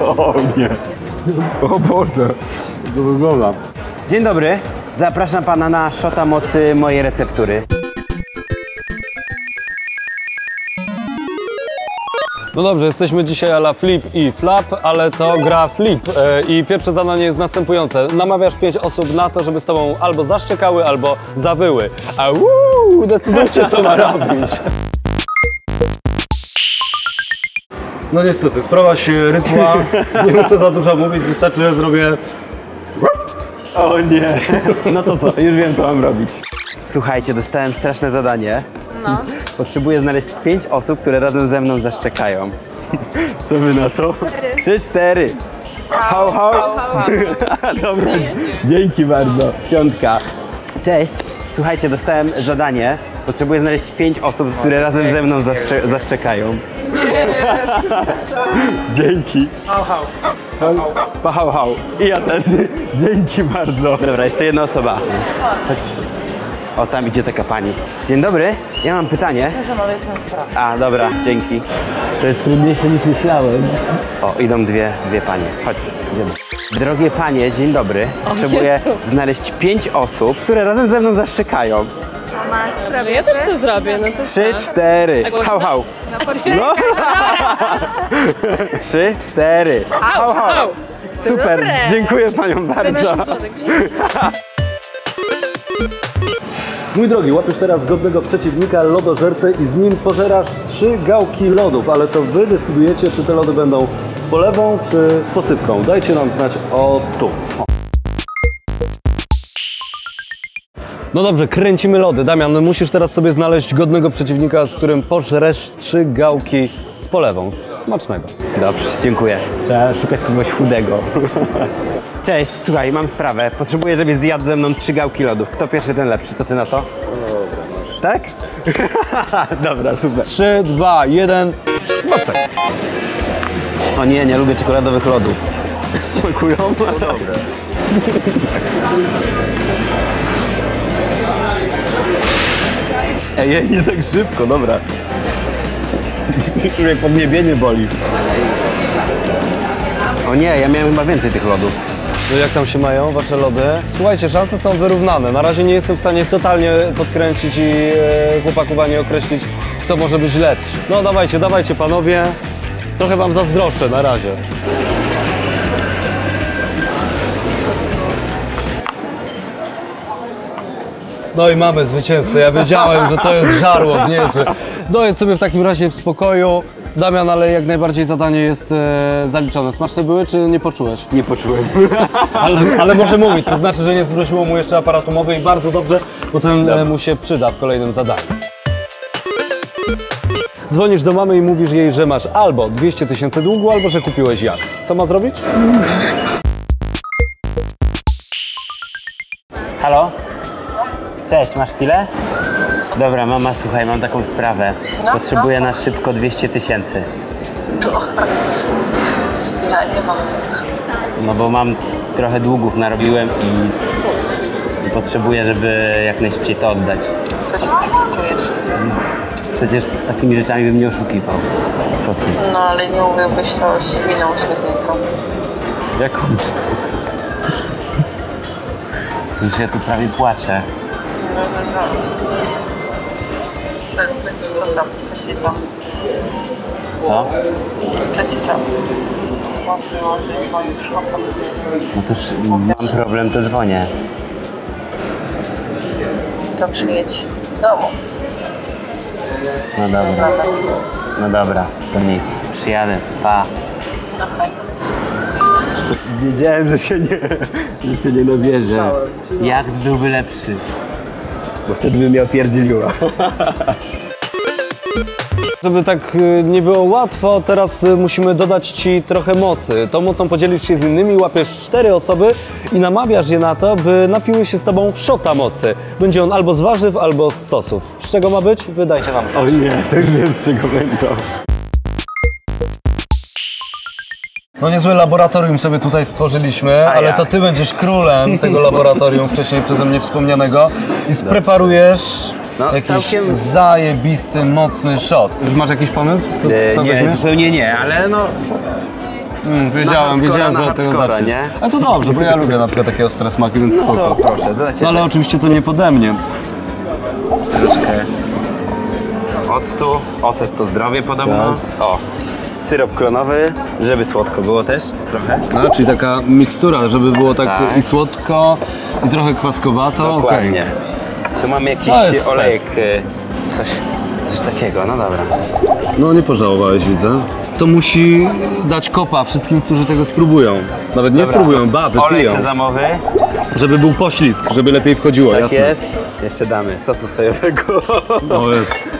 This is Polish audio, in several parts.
O nie. O Boże. To wygląda. Dzień dobry. Zapraszam pana na szota mocy mojej receptury. No dobrze, jesteśmy dzisiaj ala flip i flap, ale to gra flip e, i pierwsze zadanie jest następujące. Namawiasz pięć osób na to, żeby z tobą albo zaszczekały, albo zawyły. A uuu, decydujcie co ma robić. No niestety, sprawa się rytła, nie muszę za dużo mówić, wystarczy, że zrobię... O nie. No to co? Już wiem, co mam robić. Słuchajcie, dostałem straszne zadanie. No. Potrzebuję znaleźć pięć osób, które razem ze mną zaszczekają. Co wy na to? Trzy, cztery. Hał, hał. Dobra, dzięki bardzo. Piątka. Cześć. Słuchajcie, dostałem zadanie. Potrzebuję znaleźć pięć osób, które razem ze mną zaszcze- zaszczekają. Dzięki. Hał, hał. Hał, hał. I ja też. Dzięki bardzo. Dobra, jeszcze jedna osoba. O, tam idzie taka pani. Dzień dobry, ja mam pytanie. ale jestem w pracy. A, dobra, dzięki. To jest trudniejsze niż myślałem. O, idą dwie, dwie panie. Chodź, idziemy. Drogie panie, dzień dobry. Potrzebuję znaleźć pięć osób, które razem ze mną zaszczekają. Masz sprawę? Ja też to zrobię, no to Trzy, tak. cztery. Głośno? Hał, hał. Na porcie? No. Trzy, cztery. Hał, hał. Super, dobre. dziękuję paniom bardzo. Mój drogi, łapiesz teraz godnego przeciwnika, lodożercę i z nim pożerasz trzy gałki lodów, ale to wy decydujecie, czy te lody będą z polewą, czy posypką. Dajcie nam znać o tu. O. No dobrze, kręcimy lody. Damian, musisz teraz sobie znaleźć godnego przeciwnika, z którym pożresz trzy gałki z polewą. Smacznego. Dobrze, dziękuję. Trzeba szukać kogoś chudego. Cześć, słuchaj, mam sprawę. Potrzebuję, żebyś zjadł ze mną trzy gałki lodów. Kto pierwszy, ten lepszy. Co ty na to? Tak? Dobra, super. Trzy, dwa, jeden. Smacznego. O nie, nie lubię czekoladowych lodów. Smakują? No dobre. Ej, nie tak szybko, dobra. Już mnie podniebienie boli. O nie, ja miałem chyba więcej tych lodów. No jak tam się mają wasze lody? Słuchajcie, szanse są wyrównane. Na razie nie jestem w stanie totalnie podkręcić i e, chłopaków ani określić, kto może być lepszy. No dawajcie, dawajcie panowie. Trochę wam zazdroszczę na razie. No i mamy zwycięzcę. Ja wiedziałem, że to jest żarłok niezły. Dojedź sobie w takim razie w spokoju. Damian, ale jak najbardziej zadanie jest e, zaliczone. Smaczne były, czy nie poczułeś? Nie poczułem. Ale, ale może mówić, to znaczy, że nie zwróciło mu jeszcze aparatu mowy i bardzo dobrze, bo ten e, mu się przyda w kolejnym zadaniu. Dzwonisz do mamy i mówisz jej, że masz albo 200 tysięcy długu, albo że kupiłeś jacht. Co ma zrobić? Cześć, masz chwilę? Dobra, mama, słuchaj, mam taką sprawę. Potrzebuję na szybko 200 tysięcy. Ja nie mam. No bo mam trochę długów narobiłem i, i potrzebuję, żeby jak najszybciej to oddać. Co się takiego czujesz? Przecież z takimi rzeczami bym nie oszukiwał. Co ty? No ale nie być to winą świetniką. Jaką? Już ja tu prawie płaczę. Co? No już mam problem, to dzwonię. To przyjedź do domu. No dobra, no dobra, to nic. Przyjadę, pa. Wiedziałem, że się nie, że się nie nabierze. Jacht byłby lepszy. Bo wtedy bym miał pierdzieliła. Żeby tak y, nie było łatwo, teraz y, musimy dodać Ci trochę mocy. Tą mocą podzielisz się z innymi, łapiesz cztery osoby i namawiasz je na to, by napiły się z Tobą szota mocy. Będzie on albo z warzyw, albo z sosów. Z czego ma być? Wydajcie nam O nie, już wiem z czego będą. No niezłe laboratorium sobie tutaj stworzyliśmy, ale jak? to Ty będziesz królem tego laboratorium wcześniej przeze mnie wspomnianego i spreparujesz No, jakiś całkiem- zajebisty, mocny shot. Już masz jakiś pomysł? Co, co E, nie, weźmiesz? zupełnie nie, ale no... Mm, wiedziałem, wiedziałem, że od tego na hardcora, zaczniesz. nie? A to dobrze, bo ja lubię na przykład takie ostre smaki, więc No to spoko. proszę, dodajcie No ale oczywiście to nie pode mnie. troszkę octu. Ocet to zdrowie podobno. O, syrop klonowy, żeby słodko było też trochę. A, czyli taka mikstura, żeby było tak, Tak. i słodko, i trochę kwaskowato. Dokładnie. Tu mamy jakiś olejek, y, coś, coś takiego, no dobra. No nie pożałowałeś, widzę. To musi dać kopa wszystkim, którzy tego spróbują. Nawet nie Dobra. spróbują, ba, Olej wypiją. sezamowy, Żeby był poślizg, żeby lepiej wchodziło, tak jasne. jest. Jeszcze damy sosu sojowego. O jest.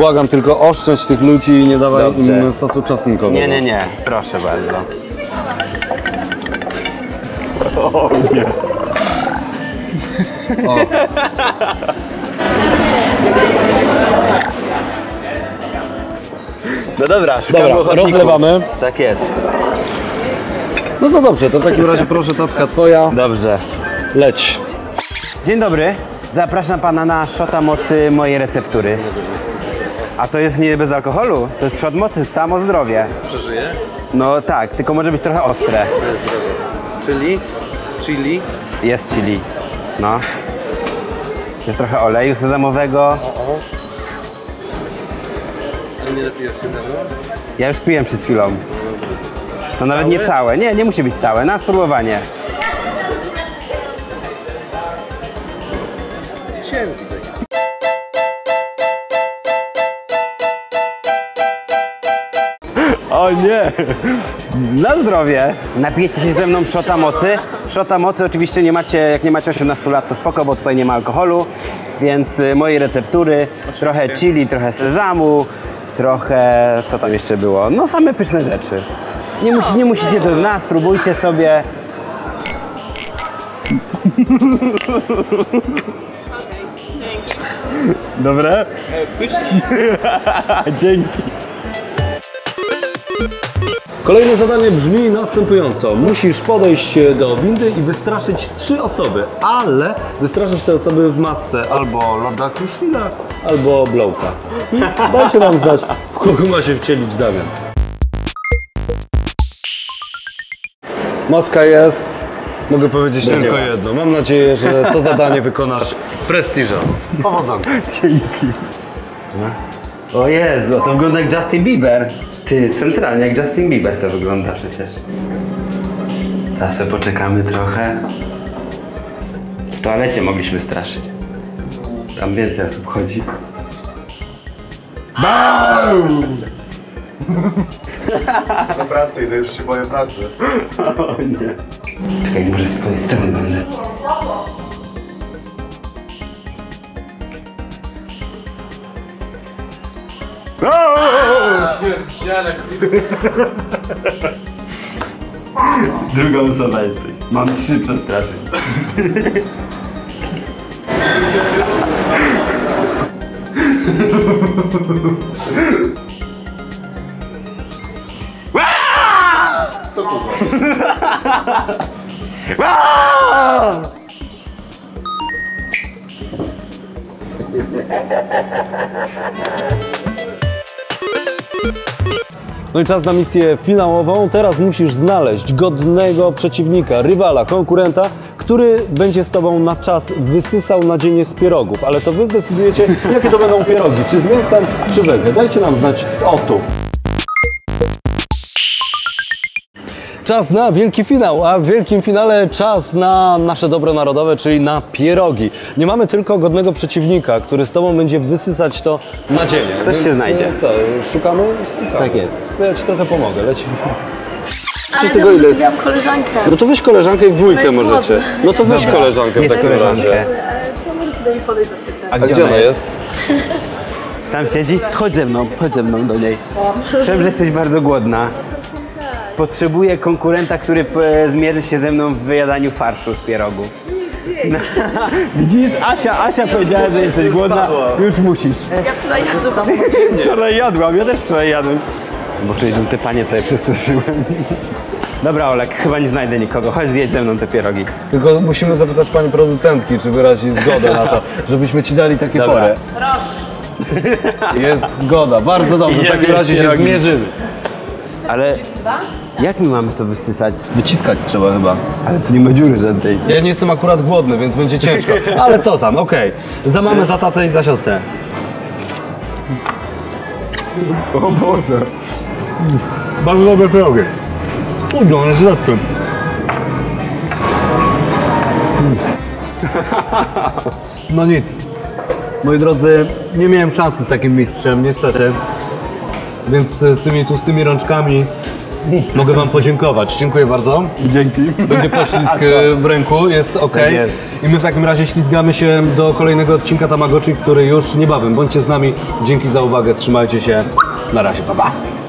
Błagam tylko oszczędź tych ludzi i nie dawaj Dobrze. im sosu czosnkowego. Nie, nie, nie, proszę bardzo. No dobra, szukamy Dobra, ochotników. rozlewamy. Tak jest. No to dobrze, to w takim razie proszę tacka twoja. Dobrze. Leć. Dzień dobry. Zapraszam pana na szota mocy mojej receptury. A to jest nie bez alkoholu, to jest szot mocy, samo zdrowie. Przeżyje? No tak, tylko może być trochę ostre. Czyli? Chili? Jest chili. No. Jest trochę oleju sezamowego. A nie lepiej jest się ze mną? Ja już piłem przed chwilą. To nawet nie całe. Nie, nie musi być całe. Na spróbowanie. O nie! Na zdrowie! Napijecie się ze mną szota mocy. Szota mocy oczywiście nie macie, jak nie macie 18 lat to spoko, bo tutaj nie ma alkoholu. Więc y, mojej receptury, trochę chili, trochę sezamu, trochę, co tam jeszcze było? No same pyszne rzeczy. Nie, musi, nie musicie do nas, spróbujcie sobie. Dobre? Dzięki. Kolejne zadanie brzmi następująco. Musisz podejść do windy i wystraszyć trzy osoby, ale wystraszysz te osoby w masce albo Lorda Kruszwila, albo Blowka. I dajcie nam znać, w kogo ma się wcielić Damian. Maska jest. Mogę powiedzieć tylko dzieła. jedno. Mam nadzieję, że to zadanie wykonasz prestiżowo. Powodzonka. Dzięki. O Jezu, to wygląda jak Justin Bieber. Ty, centralnie jak Justin Bieber to wygląda przecież. Teraz sobie poczekamy trochę. W toalecie mogliśmy straszyć. Tam więcej osób chodzi. Do pracy idę, już się boję pracy. O nie. Czekaj, może z twojej strony będę. Druga osoba jesteś. Mam trzy przestraszyć. No i czas na misję finałową. Teraz musisz znaleźć godnego przeciwnika, rywala, konkurenta, który będzie z Tobą na czas wysysał nadzienie z pierogów. Ale to Wy zdecydujecie, jakie to będą pierogi, czy z mięsem, czy wege. Dajcie nam znać o tu. Czas na wielki finał, a w wielkim finale czas na nasze dobro narodowe, czyli na pierogi. Nie mamy tylko godnego przeciwnika, który z Tobą będzie wysysać to nadzienie. Ktoś się Więc, znajdzie. e, Co, szukamy? Szukamy. Tak jest. To ja Ci trochę pomogę, lecimy. Ale tego to ile jest? koleżankę. No to weź koleżankę i w dwójkę jest możecie. głodna. No to weź koleżankę w Bierz takim koleżankę. razie. To możecie do niej podejść zapytać. A gdzie ona jest? Tam siedzi? Chodź ze mną, chodź ze mną do niej. Słyszałem, że jesteś bardzo głodna. Potrzebuję konkurenta, który e, zmierzy się ze mną w wyjadaniu farszu z pierogu. No, Widzisz, Asia, Asia powiedziała, że jesteś głodna, już musisz. Ja wczoraj jadłam. Wczoraj jadłam, ja też wczoraj jadłem. Bo przyjdą te panie, co je przestraszyłem. Dobra, Olek, chyba nie znajdę nikogo. Chodź zjedź ze mną te pierogi. Tylko musimy zapytać pani producentki, czy wyrazi zgodę na to, żebyśmy ci dali takie Dobra. porę. Jest zgoda, bardzo dobrze, w takim razie się zmierzymy. Ale jak my mamy to wysysać? Wyciskać trzeba chyba. Ale tu nie ma dziury żadnej. Ja nie jestem akurat głodny, więc będzie ciężko. Ale co tam, okej. Za mamę, za tatę i za siostrę. O Boże. Bardzo dobre pierogi. Kurde, one z lepszym. No nic. Moi drodzy, nie miałem szansy z takim mistrzem, niestety. Więc z tymi tłustymi rączkami mogę wam podziękować. Dziękuję bardzo. Dzięki. Będzie poślizg e, w ręku, jest ok. Tak jest. I my w takim razie ślizgamy się do kolejnego odcinka Tamagotchi, który już niebawem. Bądźcie z nami. Dzięki za uwagę, trzymajcie się. Na razie, pa pa.